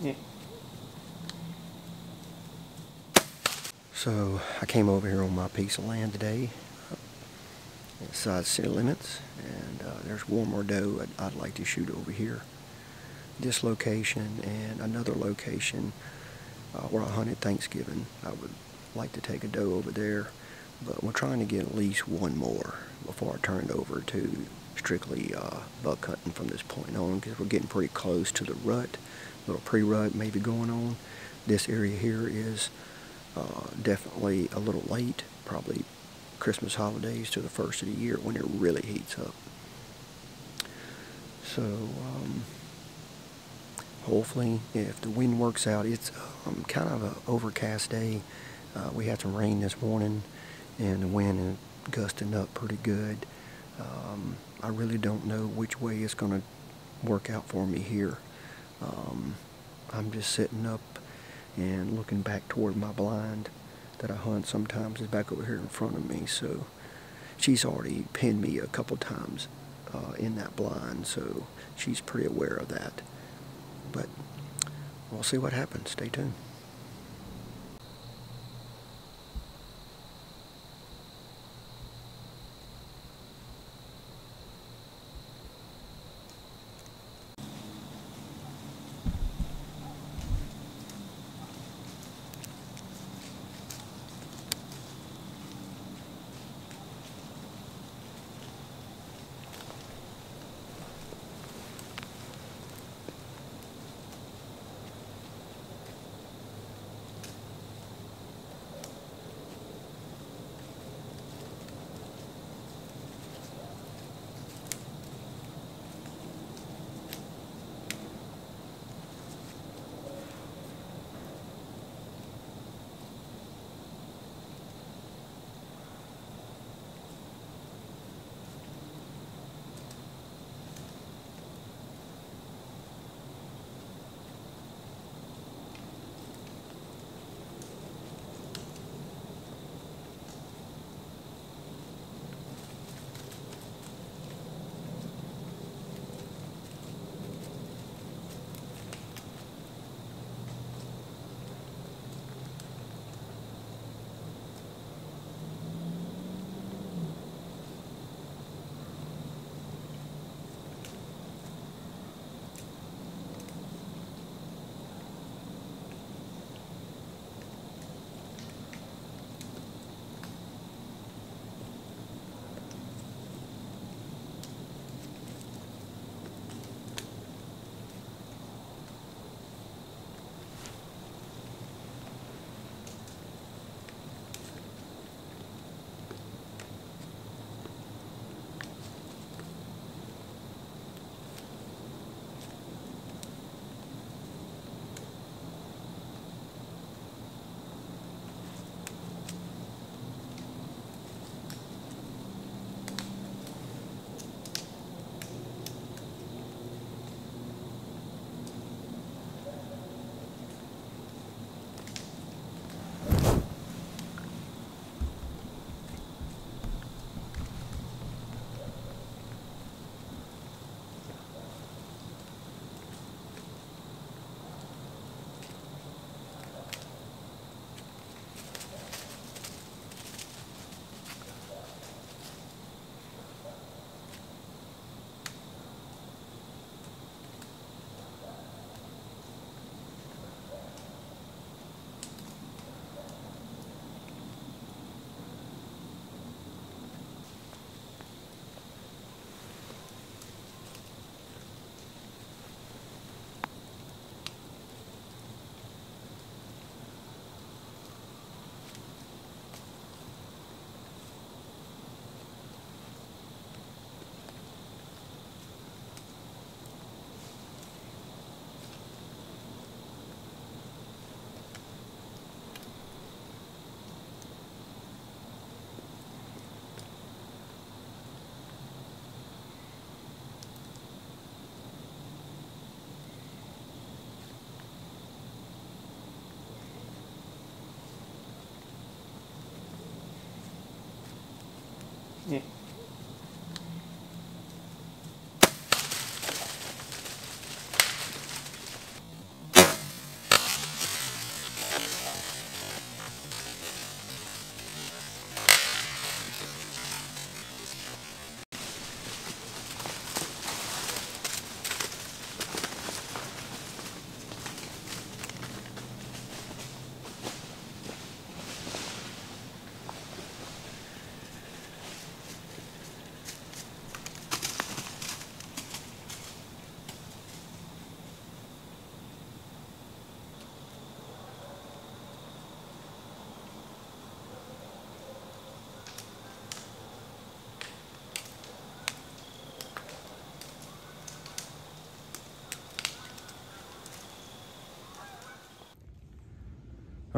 Yeah. So I came over here on my piece of land today, inside city limits, and uh, there's one more doe I'd, I'd like to shoot over here. This location and another location uh, where I hunted Thanksgiving. I would like to take a doe over there, but we're trying to get at least one more before I turn it over to strictly uh, buck hunting from this point on because we're getting pretty close to the rut, little pre-rut maybe going on. This area here is uh, definitely a little late, probably Christmas holidays to the first of the year when it really heats up. So um, hopefully if the wind works out, it's um, kind of an overcast day. Uh, we had some rain this morning and the wind is gusting up pretty good. Um, I really don't know which way it's going to work out for me here. Um, I'm just sitting up and looking back toward my blind that I hunt sometimes is back over here in front of me. So she's already pinned me a couple times uh, in that blind, so she's pretty aware of that. But we'll see what happens. Stay tuned.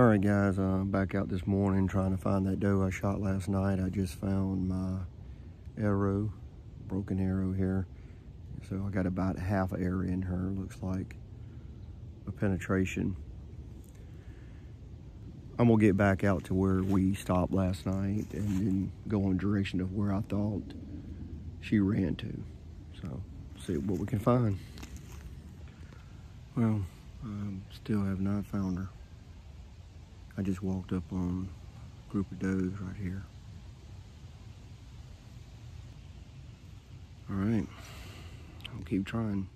All right, guys, uh, back out this morning trying to find that doe I shot last night. I just found my arrow, broken arrow here. So I got about half an arrow in her, looks like a penetration. I'm gonna get back out to where we stopped last night and then go in direction of where I thought she ran to. So see what we can find. Well, um, still have not found her. I just walked up on a group of does right here. All right, I'll keep trying.